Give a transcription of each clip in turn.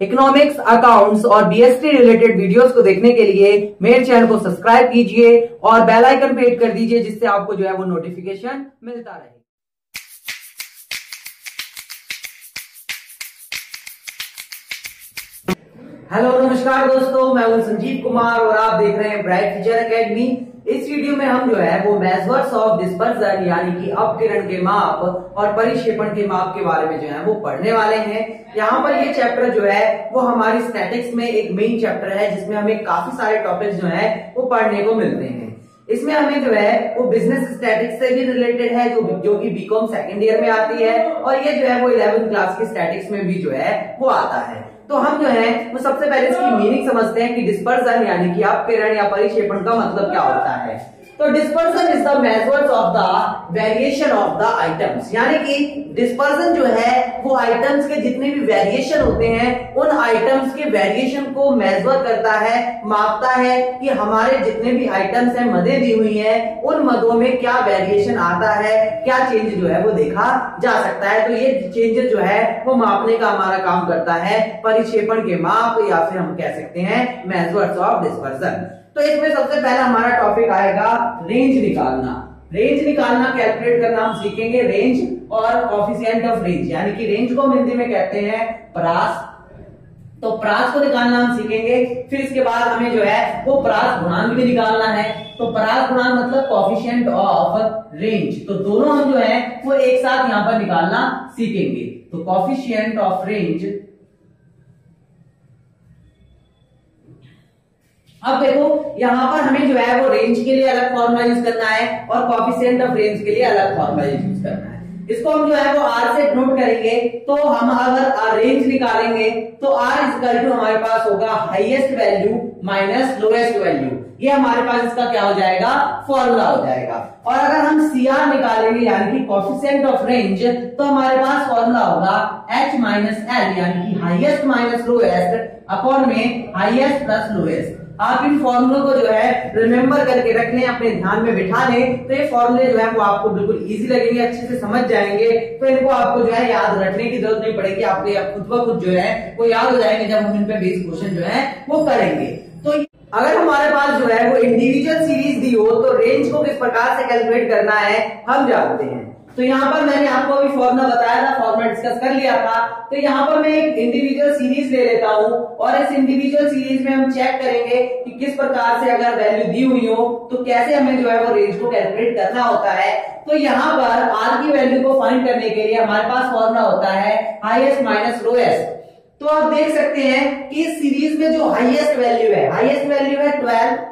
Economics accounts और BST related videos को देखने के लिए मेरे चैनल को सब्सक्राइब कीजिए और बेल आइकन पे हिट कर दीजिए जिससे आपको जो है वो नोटिफिकेशन मिलता रहे। हेलो नमस्कार दोस्तों, मैं हूँ संजीव कुमार और आप देख रहे हैं ब्राइट फ्यूचर एकेडमी इस वीडियो में हम जो है, वो मेजर्स ऑफ़ डिस्पर्सन यानी कि अपकिरण के माप और परिक्षेपण के माप के बारे में जो है, वो पढ़ने वाले हैं। यहाँ पर ये चैप्टर जो है, वो हमारी स्टैटिक्स में एक मेन चैप्टर है, जिसमें हमें काफ़ी सारे टॉपिक्स जो है, वो पढ़ने को मिलते हैं। इसमें हमें जो है, वो बिज़नेस स्टैटिक्स से भी रिलेटेड है, जो जो कि बीकॉम सेकंड ईयर में आती है, और ये जो है, वो इलेवेंथ क्लास की स्टैटिक्स में भी जो है, वो आता है। तो हम जो है, वो सबसे पहले इसकी मीनिंग समझते हैं कि डिस्पर्जन यानी कि अपकिरण या परिक्षेपण का मतलब क्या होता है। तो dispersion is the measures of the variation of the items यानी कि डिस्पर्सन जो है, वो आइटम्स के जितने भी वेरिएशन होते हैं, उन आइटम्स के वेरिएशन को मेजर करता है, मापता है कि हमारे जितने भी आइटम्स हैं, मदे दी हुई हैं, उन मदों में क्या वेरिएशन आता है, क्या चेंज जो है वो देखा जा सकता है। तो ये चेंजेस जो है, वो मापने का हमारा काम करता है, परिक्षेपण के माप या फिर हम कह सकते हैं मेजर्स ऑफ़ डिस्पर्सन तो इसमें सबसे पहला हमारा टॉपिक आएगा रेंज निकालना। रेंज निकालना कैलकुलेट करना, हम सीखेंगे रेंज और कॉफिशियंट ऑफ़ रेंज यानी कि रेंज को हम हिंदी में कहते हैं प्रास। तो प्रास को निकालना हम सीखेंगे, फिर इसके बाद हमें जो है, वो प्रास गुणांक भी निकालना है। तो प्रास गुणांक मतलब कॉफिशियंट ऑफ़ रेंज तो दोनों हम जो है, वो एक साथ यहाँ पर निकालना सीखेंगे। तो कॉफिशियंट ऑफ़ रेंज अब देखो, यहाँ पर हमें जो है वो रेंज के लिए अलग फॉर्मूला यूज़ करना है और कॉफिशियंट ऑफ़ रेंज के लिए अलग फॉर्मूला यूज़ करना है। इसको हम जो है वो आर से नोट करेंगे तो हम अगर रेंज निकालेंगे तो आर इजकल टू हमारे पास होगा highest value minus lowest value ये हमारे पास इसका क्या हो जाएगा? फॉर्मूला हो जाएगा। और अगर हम सी आर निकालेंगे, यानी कि कॉफिशियंट ऑफ़ रेंज तो हमारे पास फॉर्मूला होगा एच माइनस एल यानी कि हाईएस्ट माइनस लोएस्ट अपॉन में हाईएस्ट प्लस लोएस्ट आप इन फॉर्मूलों को जो है रिमेम्बर करके रख लें अपने ध्यान में बिठा लें तो ये फॉर्मुले जो है वो आपको बिल्कुल ईजी लगेंगे, अच्छे से समझ जाएँगे तो इनको आपको जो है याद रखने की ज़रूरत नहीं पड़ेगी, आपको खुद ब खुद जो है वो याद हो जाएँगे जब हम इन पे बेस क्वेश्चन जो है वो करेंगे। तो अगर हमारे पास जो है वो इंडिविजुअल सीरीज़ दी हो तो रेंज को किस प्रकार से कैलकुलेट करना है, हम जानते हैं। तो यहाँ पर मैंने आपको अभी फॉर्मुला बताया था फॉर्मुला डिस्कस कर लिया था। तो यहाँ पर मैं एक इंडिविजुअल सीरीज़ ले लेता हूँ और इस इंडिविजुअल सीरीज़ में हम चेक करेंगे कि किस प्रकार से अगर वैल्यू दी हुई हो तो कैसे हमें जो है वो रेंज को कैलकुलेट करना होता है। तो यहाँ पर आर की वैल्यू को फाइंड करने के लिए हमारे पास फॉर्मुला होता है हाईएस्ट माइनस लोएस्ट तो आप देख सकते हैं कि इस सीरीज़ में जो हाईएस्ट वैल्यू है हाईएस्ट वैल्यू है ट्वेल्व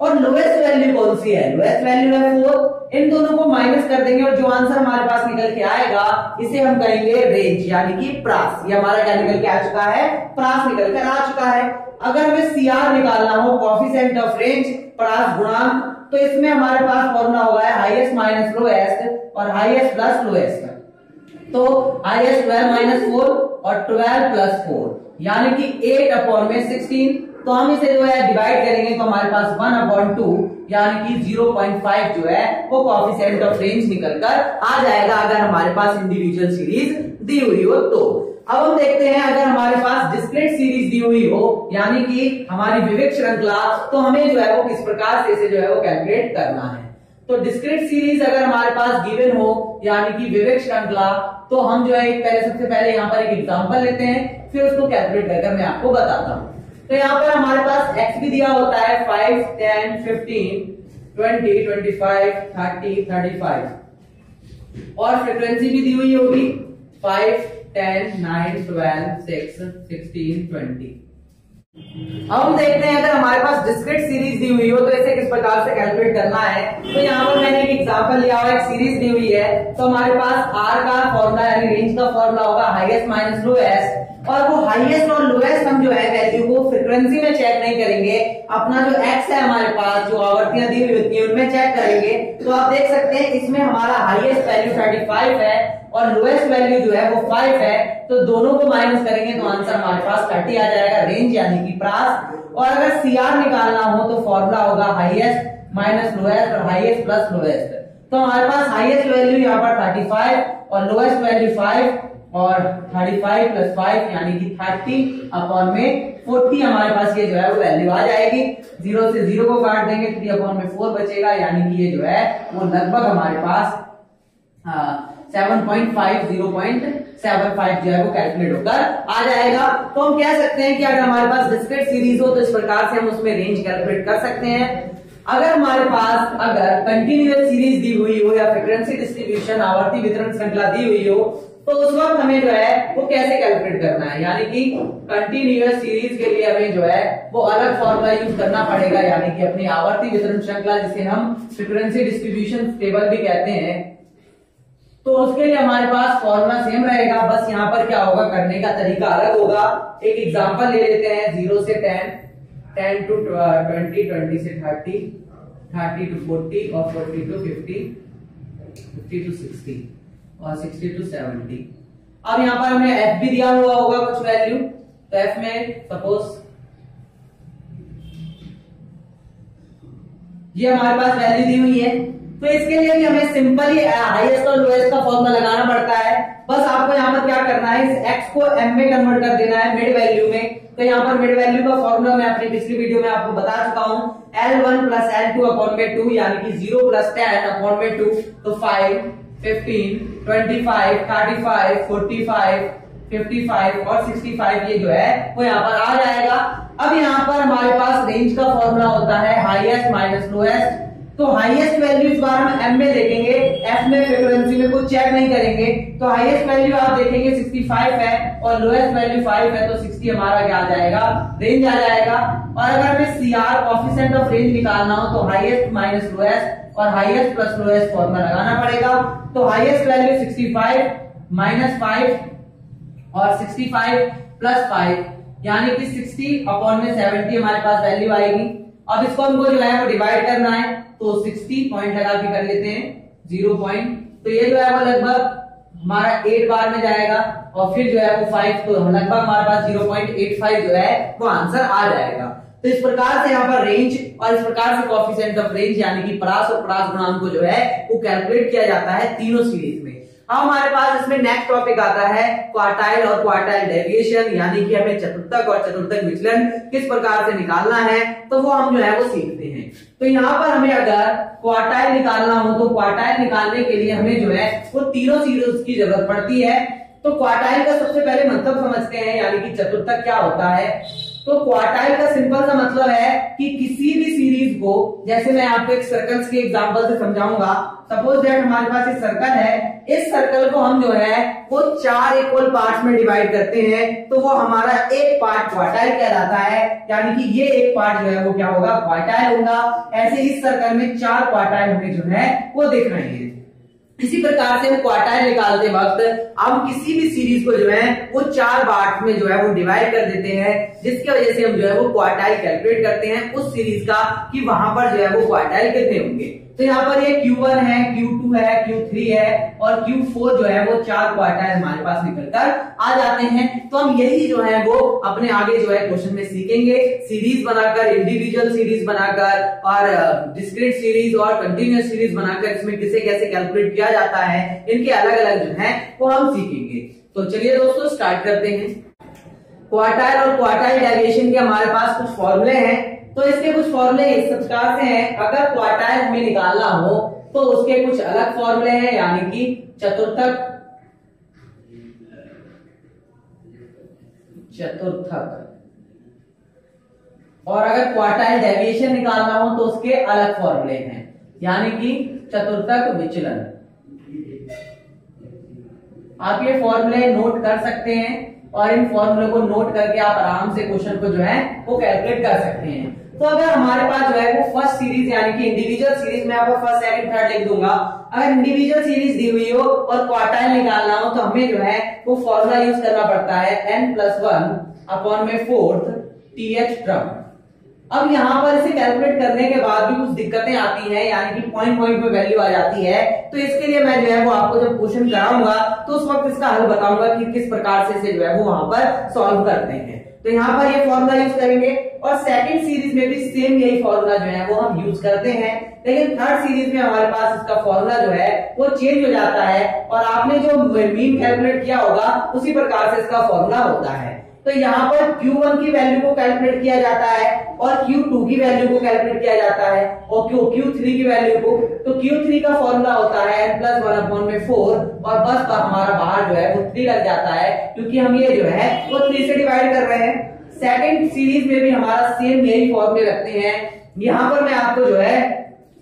और लोएस्ट वैल्यू कौन सी है? लोएस्ट वैल्यू है फोर इन दोनों को माइनस कर देंगे और जो आंसर हमारे पास निकल के आएगा, इसे हम कहेंगे रेंज यानी कि प्रास ये हमारा क्या निकल के आ चुका है? प्रास निकल कर आ चुका है। अगर हमें सीआर निकालना हो कॉफिशिएंट ऑफ़ रेंज प्रास गुणांक तो इसमें हमारे पास फॉर्मूला होगा है हाईएस्ट माइनस लोएस्ट और हाईएस्ट प्लस लोएस्ट तो हाईएस्ट ट्वेल्व माइनस फोर और ट्वेल्व प्लस फोर यानी कि एट अपॉन में सिक्सटीन तो हम इसे जो है डिवाइड करेंगे तो हमारे पास वन अपॉइंट टू यानी कि ज़ीरो पॉइंट फाइव जो है, वो कॉफिशिएंट ऑफ़ रेंज निकल कर आ जाएगा अगर हमारे पास इंडिविजुअल सीरीज़ दी हुई हो तो। अब हम देखते हैं, अगर हमारे पास डिस्क्रिट सीरीज़ दी हुई हो, यानी कि हमारी विवेक श्रृंखला तो हमें जो है वो किस प्रकार से इसे जो है वो कैलकुलेट करना है। तो डिस्क्रिट सीरीज़ अगर हमारे पास गिवन हो, यानी कि विवेक श्रृंखला तो हम जो है पहले, सबसे पहले यहाँ पर एक एग्जांपल लेते हैं, फिर उसको कैलकुलेट करके मैं आपको बताता हूँ। तो यहाँ पर हमारे पास x भी दिया होता है five ten fifteen twenty twenty five thirty thirty five और फ्रिक्वेंसी भी दी हुई होगी five ten nine twelve six sixteen twenty अब हम देखते हैं अगर हमारे पास डिस्क्रिट सीरीज़ दी हुई हो तो इसे किस प्रकार से कैलकुलेट करना है? तो यहाँ पर मैंने एक एग्जांपल लिया हुआ, एक सीरीज़ दी हुई है। तो हमारे पास आर का फॉर्मूला यानी रेंज का फॉर्मूला होगा हाईएस्ट माइनस लोएस्ट और वो हाईएस्ट और लोएस्ट हम जो है वैल्यू को फ्रिक्वेंसी में चेक नहीं करेंगे। अपना जो एक्स है हमारे पास, जो आवर्तियाँ दी हुई होती है, उनमें चेक करेंगे। तो आप देख सकते हैं, इसमें हमारा हाईएस्ट वैल्यू थर्टी फाइव है और लोएस्ट वैल्यू जो है वो फाइव है। तो दोनों को माइनस करेंगे तो आंसर हमारे पास थर्टी आ जाएगा रेंज यानी कि प्रास और अगर सीआर निकालना हो तो फॉर्मूला होगा हाईएस्ट माइनस लोएस्ट और हाईएस्ट प्लस लोएस्ट तो हमारे पास हाईएस्ट वैल्यू यहाँ पर थर्टी फाइव और लोएस्ट वैल्यू फाइव और 35 प्लस फाइव यानी कि 30 अपॉन में 40 हमारे पास ये जो है वो वैल्यू आ जाएगी। ज़ीरो से ज़ीरो को काट देंगे थ्री अपॉन में फोर बचेगा, यानी कि ये जो है वो लगभग हमारे पास seven point five zero point seven five जो है वो कैलकुलेट होकर आ जाएगा। तो हम कह सकते हैं कि अगर हमारे पास डिस्क्रीट सीरीज़ हो तो इस प्रकार से हम उसमें रेंज कैलकुलेट कर सकते हैं। अगर हमारे पास अगर कंटिन्यूस सीरीज़ दी हुई हो या फ्रिक्वेंसी डिस्ट्रीब्यूशन आवर्ती वितरण श्रृंखला दी हुई हो तो उस वक्त हमें जो है, वो कैसे कैलकुलेट करना है? यानी कि कंटिन्यूस सीरीज़ के लिए हमें जो है, वो अलग फॉर्मूला यूज़ करना पड़ेगा। यानी कि अपनी आवर्ती वितरण श्रृंखला, जिसे हम फ्रीक्वेंसी डिस्ट्रीब्यूशन टेबल भी कहते हैं तो उसके लिए हमारे पास फॉर्मूला सेम रहेगा। बस यहाँ पर क्या होगा? करने का तरीका अलग होगा। एक एग्ज़ाम्पल ले लेते हैं। ज़ीरो से ten ten to twenty twenty से थर्टी थर्टी टू फोर्टी और forty to fifty fifty to sixty और सिक्सटी टू सेवेंटी अब यहाँ पर हमें एफ़ भी दिया हुआ होगा कुछ वैल्यू तो एफ़ में सपोज़ ये हमारे पास वैल्यू दी हुई है। तो इसके लिए भी हमें सिंपली हाईएस्ट और लोएस्ट का फॉर्मूला लगाना पड़ता है। बस आपको यहाँ पर क्या करना है, इस एक्स को एम में कन्वर्ट कर देना है मिड वैल्यू में। तो यहाँ पर मिड वैल्यू का फॉर्मूला मैं अपनी पिछली वीडियो में आपको बता चुका हूँ। L one plus L two upon में टू यानी कि ज़ीरो प्लस टेन अपॉन में टू तो five fifteen twenty five thirty five forty five fifty five और सिक्सटी फाइव ये जो है, वो यहाँ पर आ जाएगा। अब यहाँ पर हमारे पास रेंज का फॉर्मूला होता है हाईएस्ट माइनस लोएस्ट तो हाईएस्ट वैल्यू इस बार हम एम में देखेंगे। एफ़ में फ्रिक्वेंसी में कुछ चेक नहीं करेंगे। तो हाईएस्ट वैल्यू आप देखेंगे 65 है और लोएस्ट वैल्यू 5 है तो 60 हमारा क्या आ जाएगा? रेंज आ जाएगा। और अगर हमें coefficient of range निकालना हो तो हाईएस्ट माइनस लोएस्ट और हाईएस्ट प्लस लोएस्ट फॉर्मूला लगाना पड़ेगा। तो हाईएस्ट वैल्यू 65 माइनस फाइव और 65 प्लस फाइव यानी कि 60 अपॉन में 70 हमारे पास वैल्यू आएगी। अब इसको हमको जो है वो डिवाइड करना है। तो 60 पॉइंट लगा के कर लेते हैं ज़ीरो पॉइंट तो ये जो है वो लगभग हमारा एट बार में जाएगा, और फिर जो है वो फाइव तो लगभग हमारे पास ज़ीरो पॉइंट एट फाइव जो है, वो आंसर आ जाएगा। तो इस प्रकार से यहाँ पर रेंज और इस प्रकार से कॉफिशेंट ऑफ़ रेंज यानी कि परास और परास गुणांक को जो है, वो कैलकुलेट किया जाता है तीनों सीरीज़ में। अब हमारे पास इसमें नेक्स्ट टॉपिक आता है क्वार्टाइल और क्वार्टाइल डेविएशन यानी कि हमें चतुर्थक और चतुर्थक विचलन किस प्रकार से निकालना है तो वो हम जो है वो सीखते हैं। तो यहाँ पर हमें अगर क्वार्टाइल निकालना हो तो क्वार्टाइल निकालने के लिए हमें जो है वो तीनों सीरीज़ की ज़रूरत पड़ती है। तो क्वार्टाइल का सबसे पहले मतलब समझते हैं, यानी कि चतुर्थक क्या होता है? तो क्वार्टाइल का सिंपल सा मतलब है कि किसी भी सीरीज़ को, जैसे मैं आपको एक सर्कल्स के एग्जांपल से समझाऊँगा सपोज़ दैट हमारे पास एक सर्कल है, इस सर्कल को हम जो है, वो चार इक्वल पार्ट में डिवाइड करते हैं तो वो हमारा एक पार्ट क्वार्टाइल कहलाता है, यानी कि ये एक पार्ट जो है, वो क्या होगा? क्वार्टाइल होगा। ऐसे इस सर्कल में चार क्वार्टाइल हमें जो है, वो दिख रहे हैं। इसी प्रकार से वो क्वार्टाइल निकालते वक्त हम किसी भी सीरीज़ को जो है, वो चार पार्ट में जो है, वो डिवाइड कर देते हैं, जिसकी वजह से हम जो है, वो क्वार्टाइल कैलकुलेट करते हैं उस सीरीज़ का कि वहाँ पर जो है, वो क्वार्टाइल कितने होंगे। तो यहाँ पर ये Q1 है Q2 है Q3 है और Q4 जो है वो चार क्वार्टाइल हमारे पास निकलकर आ जाते हैं। तो हम यही जो है वो अपने आगे जो है क्वेश्चन में सीखेंगे। सीरीज़ बनाकर इंडिविजुअल सीरीज़ बनाकर और डिस्क्रीट सीरीज़ और कंटिन्यूस सीरीज़ बनाकर इसमें किसे कैसे कैलकुलेट किया जाता है, इनके अलग अलग जो है वो हम सीखेंगे। तो चलिए दोस्तों स्टार्ट करते हैं। क्वार्टाइल और क्वार्टाइल डेविएशन के हमारे पास कुछ फॉर्मूले हैं। तो इसके कुछ फॉर्मूले इस प्रकार से हैं। अगर क्वार्टाइल हमें निकालना हो तो उसके कुछ अलग फॉर्मूले हैं, यानी कि चतुर्थक चतुर्थक। और अगर क्वार्टाइल डेविएशन निकालना हो तो उसके अलग फॉर्मूले हैं, यानी कि चतुर्थक विचलन। आप ये फॉर्मूले नोट कर सकते हैं, और इन फॉर्मूले को नोट करके आप आराम से क्वेश्चन को जो है, वो कैलकुलेट कर सकते हैं। तो अगर हमारे पास जो है वो फ़र्स्ट सीरीज़ यानी कि इंडिविजुअल सीरीज़ में आपको फ़र्स्ट सेकंड थर्ड लिख दूँगा। अगर इंडिविजुअल सीरीज़ दी हुई हो और क्वार्टाइल निकालना हो तो हमें जो है वो फॉर्मूला यूज़ करना पड़ता है एन प्लस वन अपॉन में फोर्थ टी एच ट्रम अब यहाँ पर इसे कैलकुलेट करने के बाद भी कुछ दिक्कतें आती हैं, यानी कि पॉइंट पॉइंट में वैल्यू आ जाती है। तो इसके लिए मैं जो है वो आपको जब क्वेश्चन कराऊँगा तो उस वक्त इसका हल बताऊँगा कि किस प्रकार से इसे जो है वो वहाँ पर सॉल्व करते हैं। तो यहाँ पर ये फॉर्मूला यूज़ करेंगे और सेकंड सीरीज़ में भी सेम यही फॉर्मूला जो है वो हम यूज़ करते हैं। लेकिन थर्ड सीरीज़ में हमारे पास इसका फॉर्मूला जो है वो चेंज हो जाता है और आपने जो मीन कैलकुलेट किया होगा, उसी प्रकार से इसका फॉर्मूला होता है। तो यहाँ पर Q1 की वैल्यू को कैलकुलेट किया जाता है और Q2 की वैल्यू को कैलकुलेट किया जाता है और Q, Q3 की वैल्यू को। तो Q3 का फॉर्मूला होता है n प्लस वन अपॉन में फोर और बस पर हमारा बाहर जो है वो थ्री लग जाता है क्योंकि हम ये जो है वो थ्री से डिवाइड कर रहे हैं। सेकेंड सीरीज़ में भी हमारा सेम यही फॉर्मूले रखते हैं। यहाँ पर मैं आपको जो है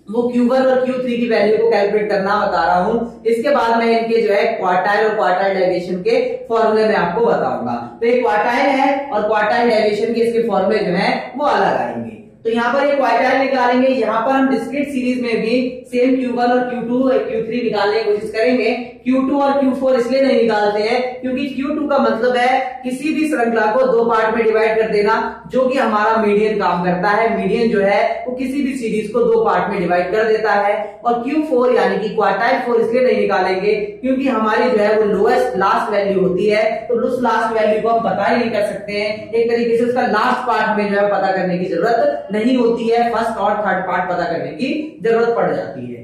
वो Q1 और Q3 की वैल्यू को कैलकुलेट करना बता रहा हूँ। इसके बाद मैं इनके जो है क्वार्टाइल और क्वार्टाइल डेविएशन के फॉर्मूले में आपको बताऊँगा। तो ये क्वार्टाइल है और क्वार्टाइल डेविएशन के इसके फॉर्मूले जो है वो अलग आएँगे। तो यहाँ पर ये क्वार्टाइल निकालेंगे। यहाँ पर हम डिस्क्रीट सीरीज़ में भी सेम Q1 और Q2 और Q3 निकालने की कोशिश करेंगे। Q2 और Q4 इसलिए नहीं निकालते हैं, क्योंकि Q2 का मतलब है किसी भी श्रृंखला को दो पार्ट में डिवाइड कर देना, जो कि हमारा मीडियन काम करता है। मीडियन जो है, वो किसी भी सीरीज़ को दो पार्ट में डिवाइड कर देता है। और Q4 यानी कि क्वार्टाइल फोर इसलिए नहीं निकालेंगे, क्योंकि हमारी जो है वो लोएस्ट लास्ट वैल्यू होती है। तो उस लास्ट वैल्यू को हम पता ही नहीं कर सकते हैं। एक तरीके से उसका लास्ट पार्ट में जो है पता करने की ज़रूरत नहीं होती है फ़र्स्ट और थर्ड पार्ट पता करने की ज़रूरत पड़ जाती है।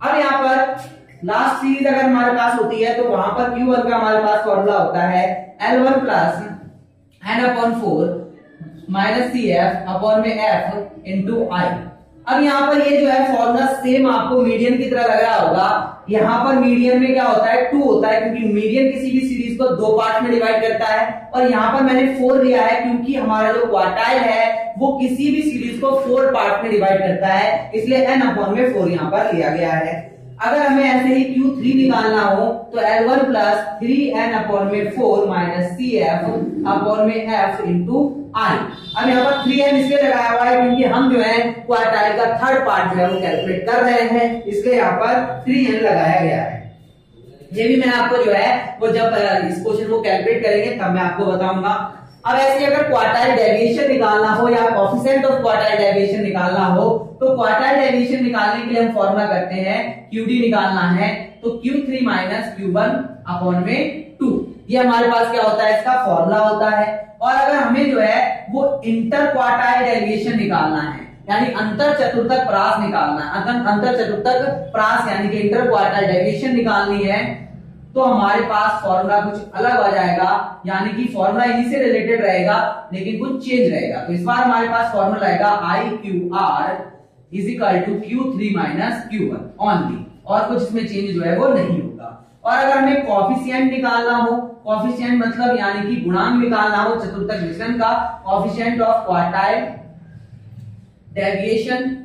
अब यहाँ पर लास्ट सीरीज़ अगर हमारे पास होती है तो वहाँ पर Q1 का हमारे पास फॉर्मूला होता है L1 one plus N upon four minus C F upon में एफ़ इंटू आई अब यहाँ पर ये जो है फॉर्मूला सेम आपको मीडियम की तरह लग रहा होगा। यहाँ पर मीडियम में क्या होता है? टू होता है, क्योंकि मीडियम किसी भी सीरीज़ को दो पार्ट में डिवाइड करता है। और यहाँ पर मैंने फोर लिया है क्योंकि हमारा जो क्वार्टाइल है, वो किसी भी सीरीज़ को फोर पार्ट में डिवाइड करता है। इसलिए एन अपॉन में फोर यहाँ पर लिया गया है। अगर हमें ऐसे ही क्यू थ्री निकालना हो तो L one plus three N upon में four minus C F upon में एफ़ इंटू आई अब यहाँ पर थ्री एन इसलिए लगाया हुआ है क्योंकि हम जो है क्वार्टाइल का थर्ड पार्ट जो है वो कैलकुलेट कर रहे हैं। इसलिए यहाँ पर थ्री एन लगाया गया है। ये भी मैं आपको जो है, वो जब इस क्वेश्चन को कैलकुलेट करेंगे, तब मैं आपको बताऊँगा। अब ऐसे अगर क्वार्टाइल डेविएशन निकालना हो या कॉफिशिएंट ऑफ़ क्वार्टाइल डेविएशन निकालना हो तो क्वार्टाइल डेविएशन निकालने के लिए हम फॉर्मुला करते हैं क्यूडी निकालना है तो Q three minus Q one upon में टू ये हमारे पास क्या होता है? इसका फॉर्मूला होता है। और अगर हमें जो है, वो इंटर क्वार्टाइल डेविएशन निकालना है, यानी अंतर चतुर्थक प्रास निकालना है, अंतर चतुर्थक प्रास, यानी कि इंटर क्वार्टाइल डेविएशन निकालनी है तो हमारे पास फॉर्मूला कुछ अलग आ जाएगा, यानी कि फॉर्मूला इन्हीं से रिलेटेड रहेगा, लेकिन कुछ चेंज रहेगा। तो इस बार हमारे पास फॉर्मूला रहेगा I Q R is equal to Q three minus Q one only और कुछ इसमें चेंज जो है वो नहीं होगा। और अगर हमें कॉफिशियंट निकालना हो कॉफिशियंट मतलब यानी कि गुणांक निकालना हो, चतुर्थक विचलन का कॉफिशियंट ऑफ़ क्वार्टाइल डेविएशन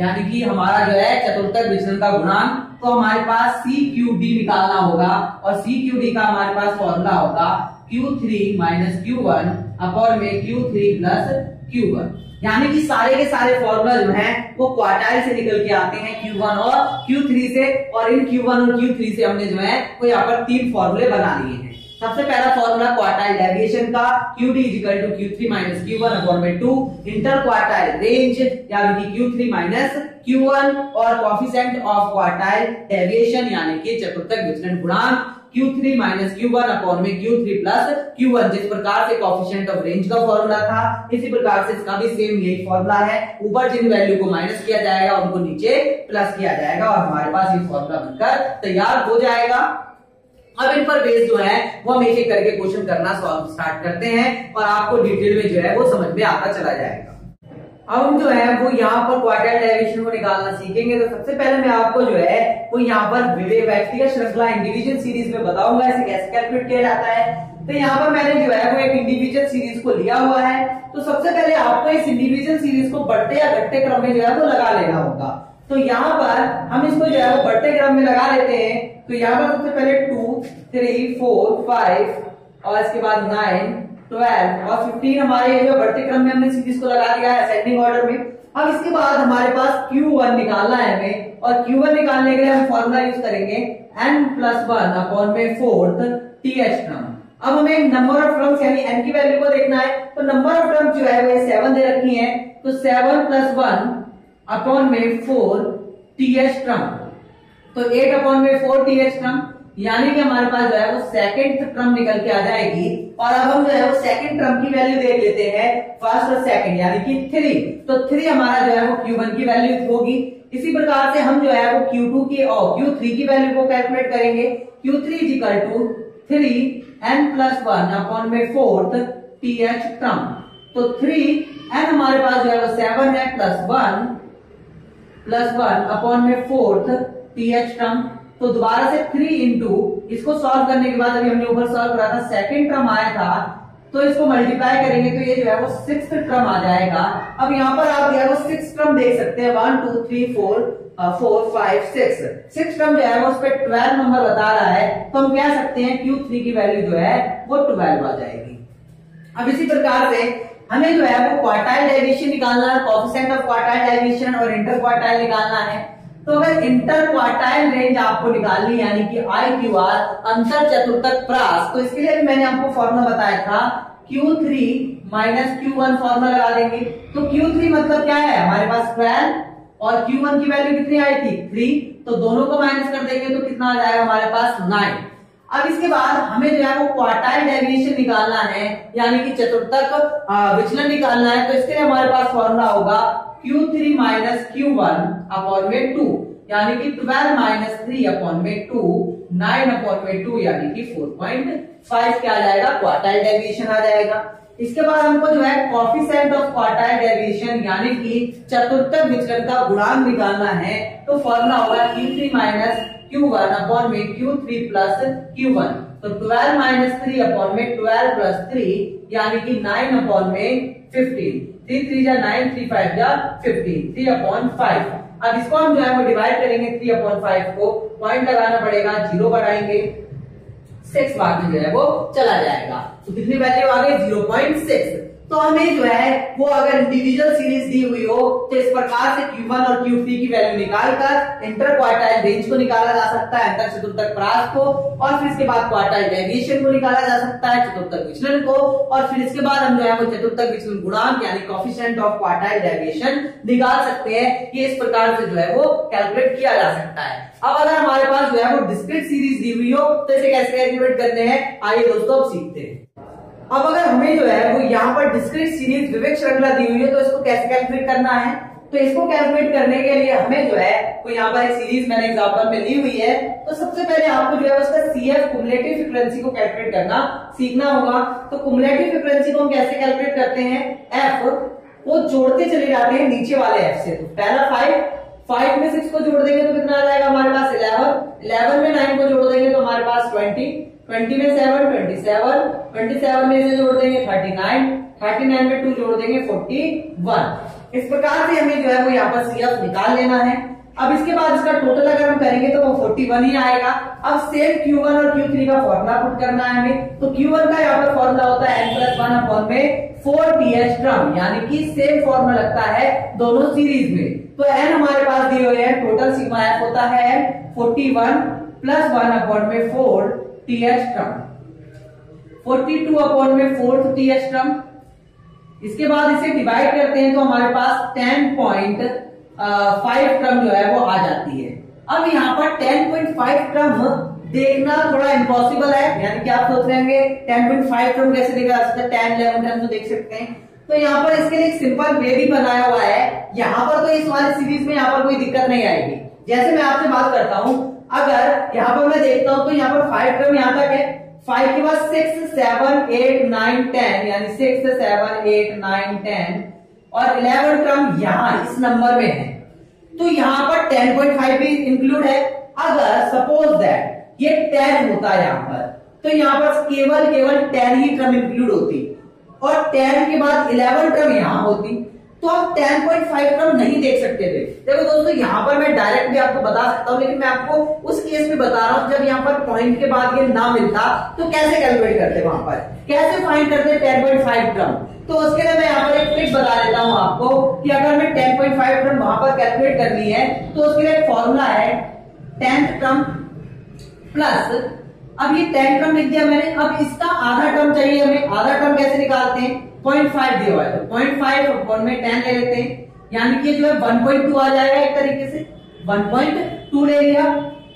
यानी कि हमारा जो है चतुर्थक विचलन का गुणांक तो हमारे पास सी क्यू डी निकालना होगा और सी क्यू डी का हमारे पास फॉर्मूला होगा Q three minus Q one upon में Q three plus Q one यानी कि सारे के सारे फॉर्मूला जो है, वो क्वार्टाइल से निकल के आते हैं क्यू वन और क्यू थ्री से और इन क्यू वन और क्यू थ्री से हमने जो है, वो यहाँ पर तीन फॉर्मूले बना लिए हैं। सबसे पहला फॉर्मूला क्वार्टाइल डेविएशन का Q D equal to Q three minus Q one upon में टू इंटर क्वार्टाइल रेंज यानी कि Q three minus Q one और कॉफिशेंट ऑफ़ क्वार्टाइल डेविएशन यानी कि चतुर्थक विचलन गुणांक Q3 minus Q one upon में Q3 प्लस Q1 जिस प्रकार से कॉफिशिएंट ऑफ़ रेंज का फॉर्मूला था, इसी प्रकार से इसका भी सेम यही फॉर्मूला है। ऊपर जिन वैल्यू को माइनस किया जाएगा, उनको नीचे प्लस किया जाएगा और हमारे पास ये फॉर्मूला बनकर तैयार हो जाएगा। अब इन पर बेस जो है, वो हम एक एक करके क्वेश्चन करना सॉल्व स्टार्ट करते हैं और आपको डिटेल में जो है, वो समझ में आता चला जाएगा। अब हम जो है, वो यहाँ पर क्वार्टर डेरिवेशन को निकालना सीखेंगे। तो सबसे पहले मैं आपको जो है, वो यहाँ पर व्यक्तिगत श्रृंखला इंडिविजुअल सीरीज़ में बताऊँगा, इसे कैसे कैलकुलेट किया जाता है। तो यहाँ पर मैंने जो है, वो एक इंडिविजुअल सीरीज़ को लिया हुआ है। तो सबसे पहले आपको इस इंडिविजुअल सीरीज़ को बढ़ते या घटते क्रम में जो है, वो लगा लेना होगा। तो यहाँ पर हम इसको जो है वो बढ़ते क्रम में लगा लेते हैं। तो यहाँ पर सबसे पहले टू थ्री फोर फाइव और इसके बाद नाइन ट्वेल्व और फिफ्टीन हमारे जो बढ़ते क्रम में हमने सीरीज़ को लगा दिया है असेंडिंग ऑर्डर में। अब इसके बाद हमारे पास Q1 निकालना है हमें, और Q1 निकालने के लिए हम फॉर्मूला यूज़ करेंगे n प्लस वन अपॉन में फोर्थ टी एच क्रम अब हमें नंबर ऑफ़ टर्म्स यानी एन की वैल्यू को देखना है। तो नंबर ऑफ़ टर्म्स जो है वो सेवन दे रखी है। तो सेवन प्लस वन अपॉन में फोर टी एच टर्म तो एट अपॉन में फोर टी एच टर्म यानी कि हमारे पास जो है वो सेकंड टर्म निकल के आ जाएगी। और अब हम जो है वो सेकंड टर्म की वैल्यू देख लेते हैं। फ़र्स्ट और सेकंड यानी कि थ्री तो थ्री हमारा जो है वो क्यू वन की वैल्यू होगी। इसी प्रकार से हम जो है वो क्यू टू की और क्यू थ्री की वैल्यू को कैलकुलेट करेंगे। Q three is equal to three N plus one upon में फोर्थ टी एच टर्म तो थ्री एन हमारे पास जो है वो सेवन है plus one plus one upon में फोर्थ टी एच टर्म तो दोबारा से थ्री इंटू इसको सॉल्व करने के बाद अभी हमने ऊपर सॉल्व करा था सेकेंड टर्म आया था तो इसको मल्टीप्लाई करेंगे तो ये जो है वो सिक्स टर्म आ जाएगा। अब यहाँ पर आप जो है वो सिक्स टर्म देख सकते हैं one two three four four five six six term जो है वो उस पर ट्वेल्व नंबर बता रहा है तो हम कह सकते हैं क्यू थ्री की वैल्यू जो है, वो ट्वेल्व आ जाएगी। अब इसी प्रकार से हमें जो है वो क्वार्टाइल डेविएशन निकालना है कॉफिशेंट ऑफ़ क्वार्टाइल डेविएशन और इंटर क्वार्टाइल निकालना है। तो अगर इंटर क्वार्टाइल रेंज आपको निकालनी यानी कि आई क्यू आर अंतर चतुर्थक प्रास तो इसके लिए मैंने आपको फॉर्मूला बताया था Q three minus Q one formula लगा देंगे। तो क्यू थ्री मतलब क्या है? हमारे पास ट्वेल्व और क्यू वन की वैल्यू कितनी आई थी? थ्री तो दोनों को माइनस कर देंगे तो कितना आ जाएगा? हमारे पास नाइन अब इसके बाद हमें जो है वो क्वार्टाइल डेविएशन निकालना है, यानी कि चतुर्थक विचलन निकालना है। तो इसके लिए हमारे पास फॉर्मूला होगा Q three minus Q one upon में टू यानी कि ट्वेल्व माइनस थ्री अपॉन में टू नाइन अपॉन में टू यानी कि फोर पॉइंट फाइव क्या आ जाएगा? क्वार्टाइल डेविएशन आ जाएगा। इसके बाद हमको जो है कॉफिशेंट ऑफ़ क्वार्टाइल डेविएशन यानी कि चतुर्थक विचलन का गुणांक निकालना है। तो फॉर्मूला होगा Q three minus Q one upon में Q three plus Q one तो ट्वेल्व माइनस थ्री अपॉन में ट्वेल्व प्लस थ्री यानी कि नाइन अपॉन में फिफ्टीन थ्री थ्री जा नाइन थ्री फाइव जा फिफ्टीन थ्री अपॉन फाइव अब इसको हम जो है वो डिवाइड करेंगे थ्री अपॉन फाइव को. पॉइंट लगाना पड़ेगा ज़ीरो बढ़ाएँगे. सिक्स बाद में जो है वो चला जाएगा. तो कितनी वैल्यू आ गई? ज़ीरो पॉइंट सिक्स तो हमें जो है, वो अगर इंडिविजुअल सीरीज़ दी हुई हो तो इस प्रकार से Q1 और Q3 की वैल्यू निकालकर इंटर क्वार्टाइल रेंज को निकाला जा सकता है अंतर चतुर्थक प्रास को, और फिर इसके बाद क्वार्टाइल डेविएशन को निकाला जा सकता है, चतुर्थक विचलन को, और फिर इसके बाद हम जो है, वो चतुर्थक विचलन गुणांक, यानी कॉफिशिएंट ऑफ़ क्वार्टाइल डेविएशन निकाल सकते हैं, ये इस प्रकार से जो है, वो कैलकुलेट किया जा सकता है। अब अगर हमारे पास जो है, वो डिस्क्रिट सीरीज़ दी हुई हो तो इसे कैसे कैलकुलेट करते हैं? आइए दोस्तों, अब सीखते हैं। अब अगर हमें जो है वो यहाँ पर डिस्क्रीट सीरीज़ विवेक श्रृंखला दी हुई है तो इसको कैसे कैलकुलेट करना है? तो इसको कैलकुलेट करने के लिए हमें जो है वो यहाँ पर एक सीरीज़ मैंने एग्ज़ाम्पल में ली हुई है। तो सबसे पहले आपको जो है उसका सी एफ़ कुमुलेटिव फ्रिक्वेंसी को कैलकुलेट करना सीखना होगा। तो कुमलेटिव फ्रिक्वेंसी को हम कैसे कैलकुलेट करते हैं? एफ़ वो जोड़ते चले जाते हैं नीचे वाले एफ़ से। तो पहला फाइव फाइव में सिक्स को जोड़ देंगे तो कितना आ जाएगा हमारे पास इलेवन इलेवन में नाइन को जोड़ देंगे तो हमारे पास ट्वेंटी ट्वेंटी में seven twenty seven twenty seven में इसे जोड़ देंगे थर्टी नाइन थर्टी नाइन में टू जोड़ देंगे फोर्टी वन इस प्रकार से हमें जो है वो यहाँ पर सी एफ़ निकाल लेना है। अब इसके बाद इसका टोटल अगर हम करेंगे तो वो फोर्टी वन ही आएगा। अब सेम क्यू वन और क्यू थ्री का फॉर्मूला पुट करना है हमें। तो क्यू वन का यहाँ पर फॉर्मूला होता है एन प्लस वन अपॉन में फोर टी एच ड्रम यानी कि सेम फॉर्मूला लगता है दोनों सीरीज़ में। तो एन हमारे पास दिए हुए हैं टोटल सिग्मा एफ़ होता है N forty one plus one upon में four T H term 42 upon में फोर्थ टी एच टर्म इसके बाद इसे डिवाइड करते हैं तो हमारे पास 10.5 टर्म जो है वो आ जाती है। अब यहाँ पर 10.5 टर्म देखना थोड़ा इम्पॉसिबल है। यानी कि आप सोच रहे होंगे 10.5 टर्म कैसे देखा जा सकता है? टेन इलेवन टर्म तो देख सकते हैं। तो यहाँ पर इसके लिए एक सिंपल वे भी बनाया हुआ है। यहाँ पर तो इस वाली सीरीज़ में यहाँ पर कोई दिक्कत नहीं आएगी। जैसे मैं आपसे बात करता हूँ अगर यहाँ पर मैं देखता हूँ तो यहाँ पर फाइव टर्म यहाँ तक है। फाइव के बाद six seven eight nine ten यानी six seven eight nine ten और इलेवन टर्म यहाँ इस नंबर में है। तो यहाँ पर टेन पॉइंट फाइव भी इंक्लूड है। अगर सपोज़ दैट ये टेन होता है यहाँ पर तो यहाँ पर केवल केवल टेन ही टर्म इंक्लूड होती। और टेन के बाद इलेवन टर्म यहाँ होती। तो आप 10.5 टर्म नहीं देख सकते थे। देखो दोस्तों, यहाँ पर मैं डायरेक्ट भी आपको बता सकता हूँ, लेकिन मैं आपको उस केस में बता रहा हूँ, जब यहाँ पर पॉइंट के बाद ये ना मिलता तो कैसे कैलकुलेट करते वहाँ पर? कैसे फाइंड करते 10.5 टर्म तो उसके लिए मैं यहाँ पर एक ट्रिक बता देता हूँ आपको कि अगर मैं 10.5 टर्म वहाँ पर कैलकुलेट करनी है तो उसके लिए एक फॉर्मूला है टेंथ टर्म प्लस अब ये टेन टर्म लिख दिया मैंने, अब इसका आधा टर्म चाहिए हमें, आधा टर्म कैसे निकालते हैं? पॉइंट फाइव दिया हुआ है। तो पॉइंट फाइव वन में टेन ले लेते हैं। यानी कि जो है वन पॉइंट टू आ जाएगा एक तरीके से। वन पॉइंट टू ले लिया।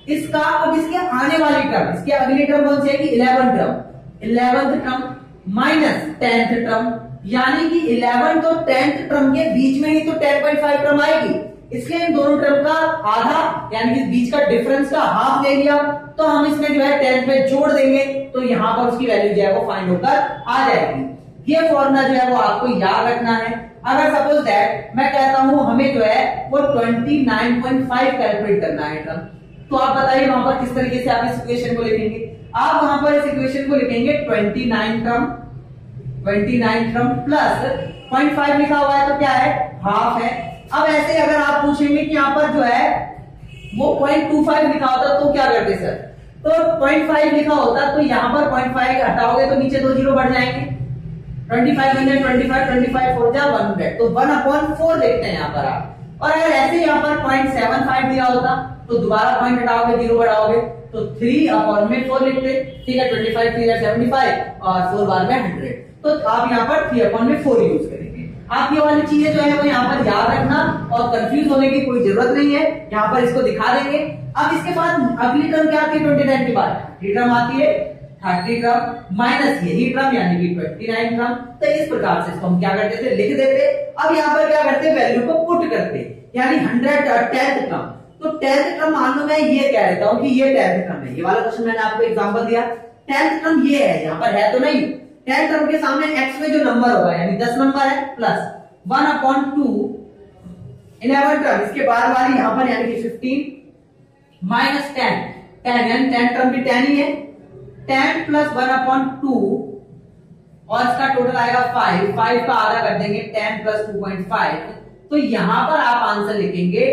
इसका अब इसके आने वाली टर्म, इसके अगली टर्म कौन सी है eleven term. Eleventh term minus tenth term. यानी कि इलेवन और टेंथ टर्म के बीच में ही तो टेन पॉइंट फाइव टर्म आएगी। इसलिए इन दोनों टर्म का आधा, यानी कि बीच का डिफरेंस का हाफ़ ले लिया। तो हम इसमें जो है टेंथ में जोड़ देंगे। तो यहाँ पर उसकी वैल्यू जो है वो फाइंड होकर आ जाएगी। ये फॉर्मूला जो है वो आपको याद रखना है। अगर सपोज़ दैट मैं कहता हूँ, हमें जो है वो 29.5 कैलकुलेट करना है टर्म तो आप बताइए वहाँ पर किस तरीके से आप इस इक्वेशन को लिखेंगे? आप वहाँ पर इस इक्वेशन को लिखेंगे 29 टर्म 29 टर्म प्लस 0.5 लिखा हुआ है तो क्या है? हाफ़ है। अब ऐसे अगर आप पूछेंगे कि यहाँ पर जो है वो 0.25 लिखा होता तो क्या करते, सर? तो 0.5 लिखा होता तो यहाँ पर 0.5 हटाओगे तो नीचे दो ज़ीरो बढ़ जाएँगे। 25 25 25 25 फोर जा 100 तो 1 अपॉन फोर देखते यहाँ पर आप। और अगर ऐसे यहाँ पर 0.75 दिया होता तो बढ़ाओगे तो थ्री अपॉन में फोर लिखते ठीक है twenty five three seventy five और फोर बार में हंड्रेड तो आप यहाँ पर थ्री अपॉन में फोर यूज़ करेंगे। आप ये वाली चीज़ें जो है वो यहाँ पर याद रखना और कंफ्यूज होने की कोई ज़रूरत नहीं है। यहाँ पर इसको दिखा देंगे। अब इसके बाद अगली टर्म क्या आती है? ट्वेंटी नाइन के बाद टर्म आती है। थर्टी टर्म माइनस यही टर्म यानी कि ट्वेंटी नाइन टर्म तो इस प्रकार से इसको हम क्या करते थे? लिख देते। अब यहाँ पर क्या करते? वैल्यू को पुट करते। यानी हंड्रेड टेंथ टर्म तो टेंथ टर्म मान लो मैं ये कह देता हूँ कि ये टेंथ टर्म है। ये वाला क्वेश्चन मैंने आपको एग्जांपल दिया। टेंथ टर्म ये है, यहाँ पर है तो नहीं। टेंथ टर्म के सामने एक्स में जो नंबर होगा, यानी दस नंबर है plus one upon two eleven term इसके बाद वाली यहाँ पर, यानी कि फिफ्टीन माइनस टेन टेन यानी टेन टर्म भी टेन ही है। Ten plus one upon two, और इसका टोटल आएगा फाइव फाइव का आधा कर देंगे ten plus two point five. तो यहाँ पर आप आंसर लिखेंगे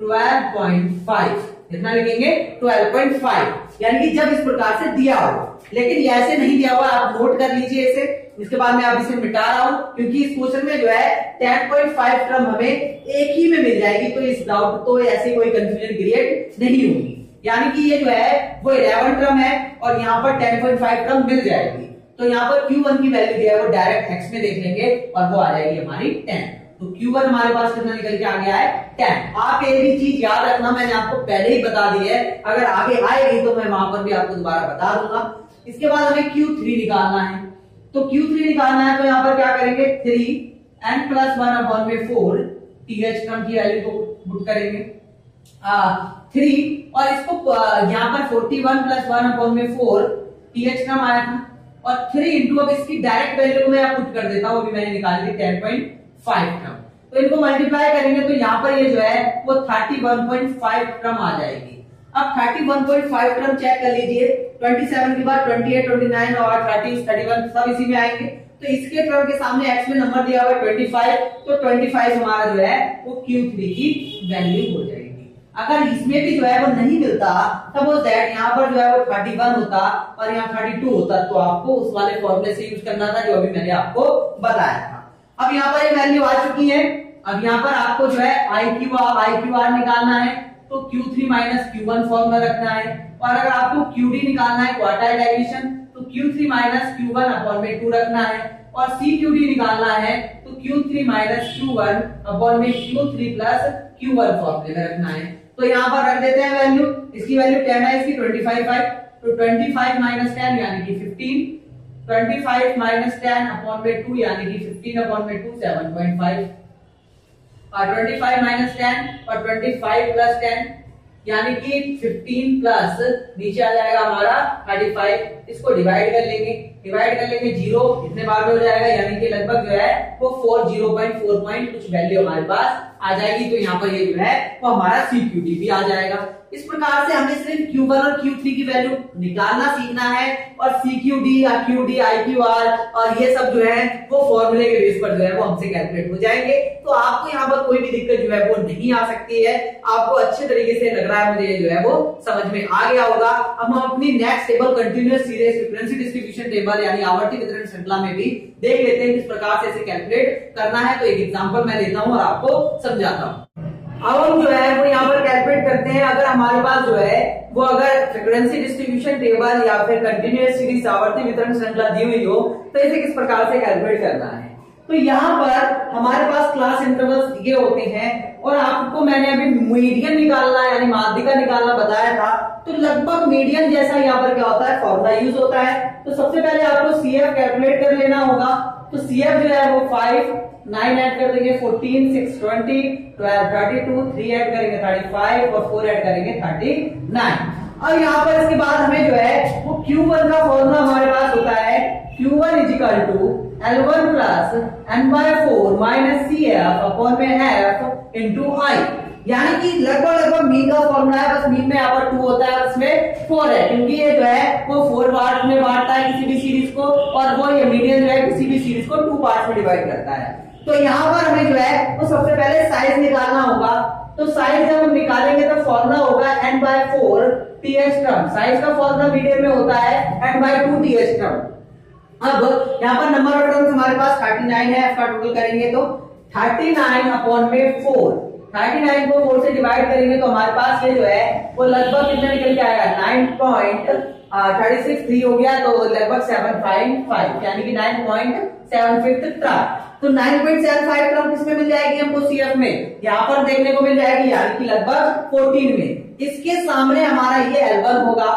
12.5 कितना लिखेंगे 12.5 यानी कि जब इस प्रकार से दिया हो. लेकिन ये ऐसे नहीं दिया हुआ, आप नोट कर लीजिए इसे. इसके बाद मैं आप इसे मिटा रहा हूँ, क्योंकि इस क्वेश्चन में जो है 10.5 टर्म हमें एक ही में मिल जाएगी तो इस डाउट तो ऐसी कोई कंफ्यूजन क्रिएट नहीं होगी। यानी कि ये जो है, वो 11 टर्म है और यहाँ पर 10.5 टर्म मिल जाएगी। तो यहाँ पर क्यू वन की वैल्यू जो है, वो डायरेक्ट एक्स में देख लेंगे और वो आ जाएगी हमारी टेन तो Q1 हमारे पास कितना निकल के आ गया है? टेन आप एक भी चीज़ याद रखना, मैंने आपको पहले ही बता दी है। अगर आगे आएगी तो मैं वहाँ पर भी आपको दोबारा बता दूँगा। इसके बाद हमें Q3 निकालना है। तो Q3 निकालना है तो यहाँ पर क्या करेंगे? Three N plus one upon में फोर टी एच टर्म की वैल्यू को पुट करेंगे। थ्री और इसको यहाँ पर forty one plus one upon में फोर टी एच टर्म आया था। और थ्री इंटू अब इसकी डायरेक्ट वैल्यू को मैं पुट कर देता हूँ, अभी मैंने निकाल दी टेन पॉइंट फाइव टर्म तो इनको मल्टीप्लाई करेंगे तो यहाँ पर ये जो है, वो फाइव टर्म आ जाएगी। अब thirty one point five term check कर लीजिए। ट्वेंटी सेवन के बाद ट्वेंटी एट ट्वेंटी नाइन और थर्टी थर्टी वन सब इसी में आएँगे। तो इसके टर्म के सामने एक्स में नंबर दिया हुआ है ट्वेंटी फाइव तो ट्वेंटी फाइव हमारा जो है, वो क्यू थ्री की वैल्यू हो जाएगी। अगर इसमें भी जो है वो नहीं मिलता सपोज़ दैट यहाँ पर जो है वो थर्टी वन होता और यहाँ थर्टी टू होता। तो आपको उस वाले फॉर्मूले से यूज़ करना था जो अभी मैंने आपको बताया था। अब यहाँ पर ये वैल्यू आ चुकी है। अब यहाँ पर आपको जो है I Q R I Q R निकालना है। तो Q3 three minus Q one form में रखना है। और अगर आपको क्यू डी निकालना है क्वार्टर डाइल्यूशन तो Q three minus Q one upon में टू रखना है। और सी क्यू डी निकालना है तो Q three minus Q one upon में Q3 three plus Q one फॉर्मूले में रखना है। तो यहाँ पर रख देते हैं वैल्यू इसकी वैल्यू टेन है, इसकी ट्वेंटी फाइव फाइव तो ट्वेंटी फाइव माइनस टेन यानी कि फिफ्टीन 25 माइनस टेन अपॉन में टू यानी कि 15 अपॉन में टू सेवन पॉइंट फाइव और 25 माइनस टेन और 25 प्लस टेन यानी कि 15 प्लस नीचे आ जाएगा हमारा 35 इसको डिवाइड कर लेंगे। डिवाइड कर लेंगे ज़ीरो इतने बार में हो जाएगा। यानी कि लगभग जो है, वो four zero point four point कुछ वैल्यू हमारे पास आ जाएगी। तो यहाँ पर ये जो है, वो हमारा सीक्यूटी भी आ जाएगा। इस प्रकार से हमें सिर्फ़ Q1 और Q3 की वैल्यू निकालना सीखना है और CQD या QD IQR और ये सब जो है, वो फॉर्मूले के बेस पर जो है, वो हमसे कैलकुलेट हो जाएँगे। तो आपको यहाँ पर कोई भी दिक्कत जो है, वो नहीं आ सकती है। आपको अच्छे तरीके से लग रहा है मुझे, जो है वो समझ में आ गया होगा। अब हम अपनी next table continuous series frequency distribution table यानी आवर्ती वितरण श्रृंखला में भी देख लेते हैं, किस प्रकार से इसे कैलकुलेट करना है। तो एक एग्ज़ाम्पल मैं लेता हूँ और आपको समझाता हूँ। अब हम जो है, वो यहाँ पर कैलकुलेट करते हैं, अगर हमारे पास जो है, वो अगर फ्रिक्वेंसी डिस्ट्रीब्यूशन टेबल या फिर कंटिन्यूस सीरीज़ आवर्ती वितरण श्रृंखला दी हुई हो तो इसे किस प्रकार से कैलकुलेट करना है? तो यहाँ पर हमारे पास क्लास इंटरवल्स ये होते हैं, और आपको मैंने अभी मीडियन निकालना यानी माध्यिका निकालना बताया था तो लगभग मीडियन जैसा यहाँ पर क्या होता है फॉर्मूला यूज़ होता है। तो सबसे पहले आपको सी एफ़ कैलकुलेट कर लेना होगा। तो सी एफ़ जो है, वो फाइव नाइन एड कर देंगे, fourteen, six, twenty, twelve, thirty two, three add करेंगे, थर्टी फाइव, और फोर एड करेंगे, थर्टी नाइन। और यहाँ पर इसके बाद हमें जो है, वो Q1 का फॉर्मूला हमारे पास होता है Q1 one is equal to L one plus N by four minus C F upon में एफ़ इंटू आई यानी कि लगभग लगभग मीन का फॉर्मूला है, बस मीन में यहाँ पर टू होता है उसमें फोर है, क्योंकि ये जो है, वो फोर पार्ट में बांटता है किसी भी सीरीज़ को, और वो ये मीडियम जो है किसी भी सीरीज़ को टू पार्ट में डिवाइड करता है। तो यहाँ पर हमें जो है, वो सबसे पहले साइज़ निकालना होगा। तो साइज़ जब हम निकालेंगे तो फॉर्मूला होगा N by four T H term size का फॉर्मूला मीडियम में होता है N by two T H term अब यहाँ पर नंबर ऑफ़ टर्म्स हमारे पास थर्टी नाइन है, इसका टोटल करेंगे तो थर्टी नाइन अपॉन में फोर थर्टी नाइन को फोर से डिवाइड करेंगे तो हमारे पास ये जो है, वो लगभग कितना निकल के आएगा? Nine point thirty six three हो गया तो लगभग सेवन फाइव फाइव यानी कि nine point seven fifth term तो nine point seven five term किसमें मिल जाएगी हमको सीएफ में? यहाँ पर देखने को मिल जाएगी यानी कि लगभग फोर्टीन में। इसके सामने हमारा ये एल्बम होगा।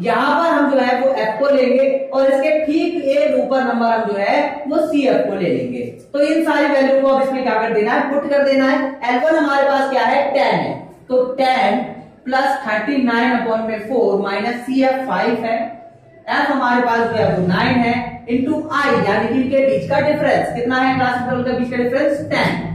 यहाँ पर हम जो है वो एफ़ को लेंगे और इसके ठीक एक ऊपर नंबर हम जो है वो सी एफ़ को ले लेंगे। तो इन सारी वैल्यू को अब इसमें क्या कर देना है? पुट कर देना है। एल्बन हमारे पास क्या है? टेन है। तो ten plus thirty nine upon में four minus C F five है। एफ़ हमारे पास जो है वो नाइन है इंटू आई यानी कि इनके बीच का डिफरेंस कितना है? क्लास के बीच का difference ten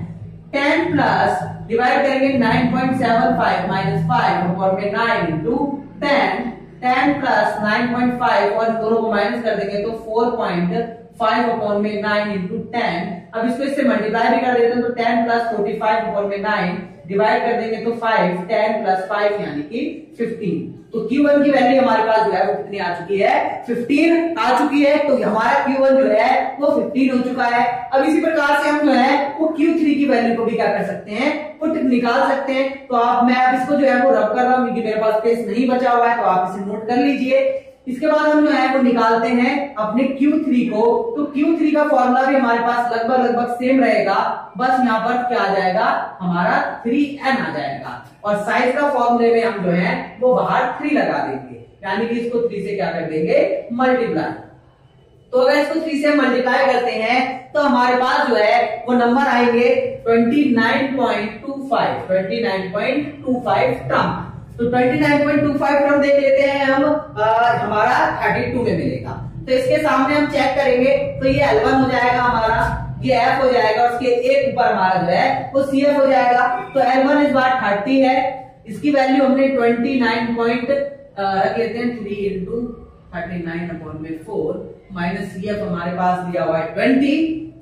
ten plus divide करेंगे nine point seven five minus five upon में nine into ten ten plus nine point five और दोनों को माइनस कर देंगे तो फोर पॉइंट फाइव अपॉन में नाइन इंटू टेन अब इसको इससे मल्टीप्लाई भी कर देते हैं तो ten plus forty five upon में नाइन डिवाइड कर देंगे तो फाइव टेन प्लस फाइव यानी कि फिफ्टीन तो Q1 की वैल्यू हमारे पास जो है वो कितनी आ चुकी है? 15 आ चुकी है तो हमारा Q1 जो है वो 15 हो चुका है. अब इसी प्रकार से हम जो है वो Q3 की वैल्यू को भी क्या कर सकते हैं? पुट निकाल सकते हैं. तो आप, मैं अब इसको जो है वो रब कर रहा हूँ, क्योंकि मेरे पास स्पेस नहीं बचा हुआ है तो आप इसे नोट कर लीजिए. इसके बाद हम जो है वो निकालते हैं अपने Q3 को। तो Q3 का फॉर्मूला भी हमारे पास लगभग लगभग सेम रहेगा। बस यहाँ पर क्या आ जाएगा? हमारा 3n आ जाएगा। और साइज़ का फॉर्मूले में हम जो है वो बाहर 3 लगा देंगे। यानी कि इसको 3 से क्या कर देंगे? मल्टीप्लाई तो अगर इसको 3 से मल्टीप्लाई करते हैं तो हमारे पास जो है वो नंबर आएँगे 29.25 29.25 टर्म तो 29.25 टर्म देख लेते हैं हम आ, हमारा 32 में मिलेगा। तो इसके सामने हम चेक करेंगे तो ये L1 हो जाएगा हमारा ये F हो जाएगा उसके एक ऊपर हमारा जो है वो CF हो जाएगा। तो L1 इस बार 30 है। इसकी वैल्यू हमने 29 पॉइंट रख लेते हैं three into thirty nine upon में फोर माइनस सी एफ़ हमारे पास दिया हुआ है ट्वेंटी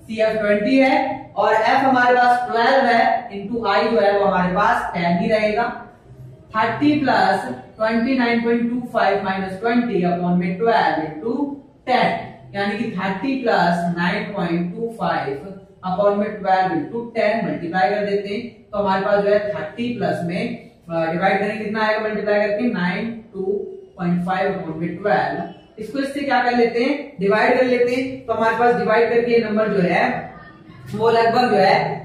सी एफ़ ट्वेंटी है और एफ़ हमारे पास ट्वेल्व है इंटू आई जो है वो हमारे पास टेन ही रहेगा। Thirty plus twenty nine point two five minus twenty upon में ट्वेल्व इंटू टेन, यानी कि thirty plus nine point two five upon में ट्वेल्व इंटू टेन मल्टीप्लाई कर देते हैं। तो हमारे पास जो है थर्टी प्लस में डिवाइड करेंगे कितना आएगा मल्टीप्लाई करके? Nine two point five upon में ट्वेल्व। इसको इससे क्या कर लेते हैं? डिवाइड कर लेते हैं। तो हमारे पास डिवाइड करके नंबर जो है वो लगभग जो है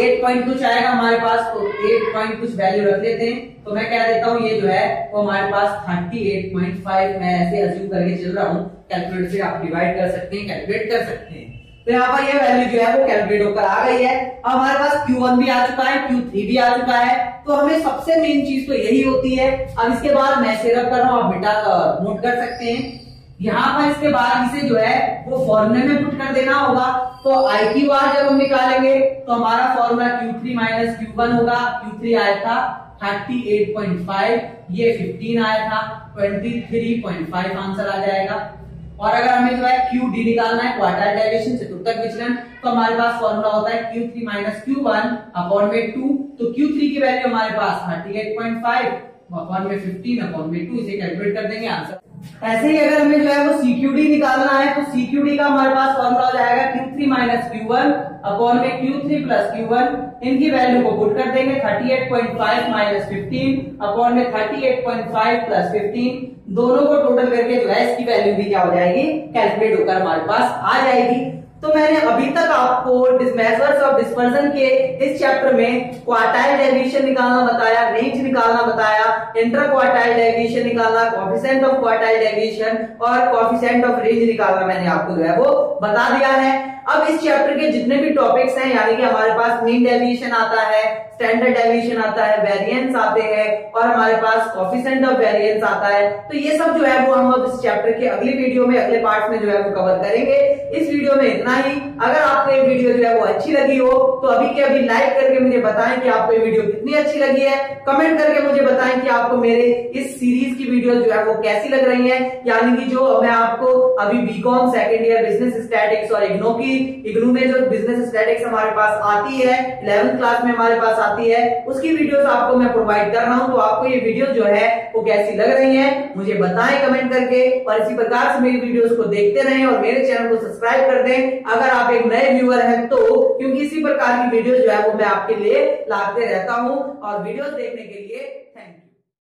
एट पॉइंट कुछ आएगा हमारे पास तो एट पॉइंट कुछ वैल्यू रख लेते हैं। तो मैं कह देता हूँ, ये जो है, वो हमारे पास थर्टी एट पॉइंट फाइव मैं ऐसे अज्यूम करके चल रहा हूँ। कैलकुलेटर से आप डिवाइड कर सकते हैं कैलकुलेट कर सकते हैं। तो यहाँ पर ये वैल्यू जो है, वो कैलकुलेट होकर आ गई है। अब हमारे पास Q1 भी आ चुका है Q3 भी आ चुका है। तो हमें सबसे मेन चीज़ तो यही होती है। अब इसके बाद मैं शेयर कर रहा हूँ, आप बेटा नोट कर सकते हैं। यहाँ पर इसके बाद इसे जो है, वो फॉर्मूले में पुट कर देना होगा। तो आई क्यू आर जब हम निकालेंगे तो हमारा formula Q three minus Q one होगा। क्यू थ्री आया था थर्टी एट पॉइंट फाइव ये फिफ्टीन आया था twenty three point five answer आ जाएगा। और अगर हमें जो है क्यू डी निकालना है क्वार्टर डायरेक्शन चतुर्थक विचलन तो हमारे पास फॉर्मूला होता है Q three minus Q one upon में टू तो क्यू थ्री की वैल्यू हमारे पास thirty eight point five upon में फिफ्टीन अपॉन में टू इसे कैलकुलेट कर देंगे आंसर ऐसे ही अगर हमें जो है वो सीक्यूडी निकालना है तो सीक्यूडी का हमारे पास फॉर्मूला हो जाएगा Q three minus Q one upon में Q three plus Q one इनकी वैल्यू को पुट कर देंगे 38.5 माइनस फिफ्टीन अपॉन में 38.5 प्लस 15 दोनों को टोटल करके जो है, इसकी वैल्यू भी क्या हो जाएगी? कैलकुलेट होकर हमारे पास आ जाएगी। तो मैंने अभी तक आपको मेजर्स ऑफ़ डिस्पर्सन के इस चैप्टर में क्वार्टाइल डेविएशन निकालना बताया रेंज निकालना बताया इंटर क्वार्टाइल डेविएशन निकालना कॉफिशेंट ऑफ़ क्वार्टाइल डेविएशन और कॉफिशेंट ऑफ़ रेंज निकालना मैंने आपको जो है वो बता दिया है। अब इस चैप्टर के जितने भी टॉपिक्स हैं, यानी कि हमारे पास मीन डेविएशन आता है स्टैंडर्ड डेविएशन आता है वेरिएंस आते हैं, और हमारे पास कॉफिसेंट ऑफ़ वेरिएंस आता है। तो ये सब जो है वो हम अब इस चैप्टर के अगले वीडियो में, अगले पार्ट में जो है वो कवर करेंगे। इस वीडियो में इतना ही। अगर आपको ये वीडियो जो है वो अच्छी लगी हो तो अभी के अभी लाइक करके मुझे बताएँ कि आपको ये वीडियो कितनी अच्छी लगी है। कमेंट करके मुझे बताएँ कि आपको मेरे इस सीरीज़ की वीडियो जो है वो कैसी लग रही है। यानी कि जो मैं आपको अभी B Com second year business statistics और इग्नो की इग्नू में जो बिज़नेस स्टैटिक्स हमारे पास आती है इलेवंथ क्लास में हमारे पास आती है, उसकी वीडियोस आपको मैं प्रोवाइड कर रहा हूँ। तो आपको ये वीडियो जो है वो कैसी लग रही है, मुझे बताएँ कमेंट करके। और इसी प्रकार से मेरी वीडियोस को देखते रहें और मेरे चैनल को सब्सक्राइब कर दें। अगर एक नए व्यूअर हैं तो क्योंकि इसी प्रकार की वीडियो जो है वो मैं आपके लिए लाते रहता हूँ। और वीडियो देखने के लिए थैंक यू